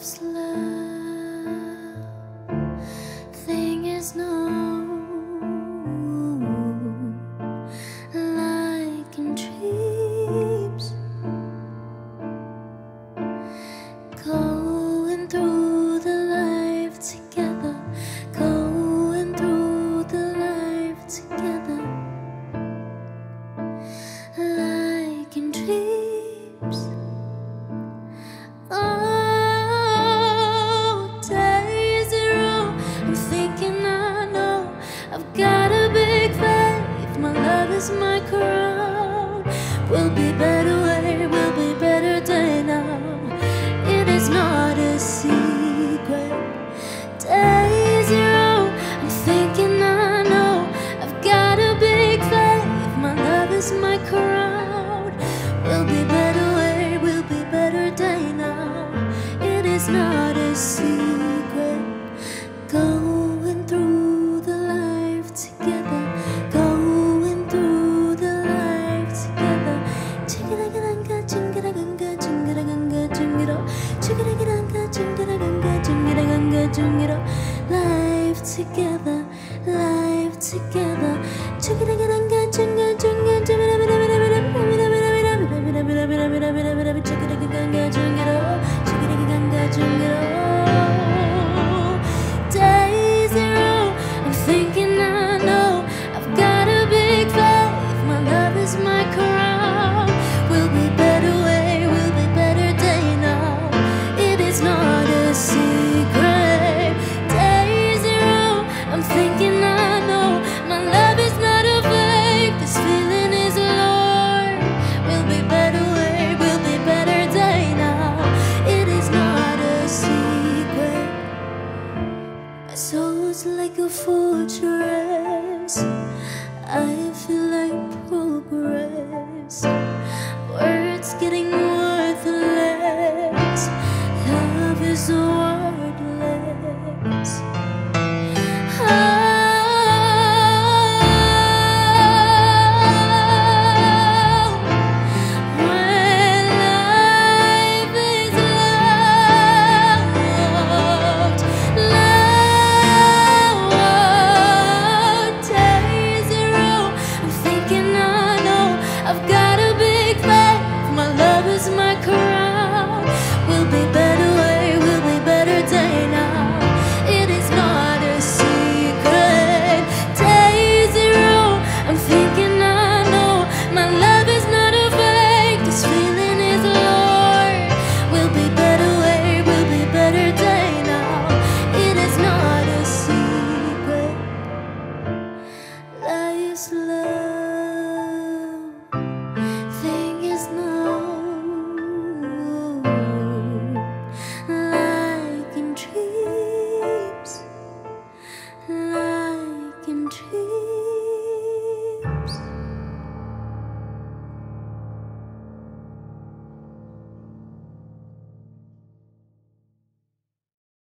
Life's I've got a big faith, my love is my crown. We'll be better way, we'll be better day now. It is not a secret. Days are I'm thinking I know. I've got a big faith, my love is my crown. We'll be better. Bring it all our together. Like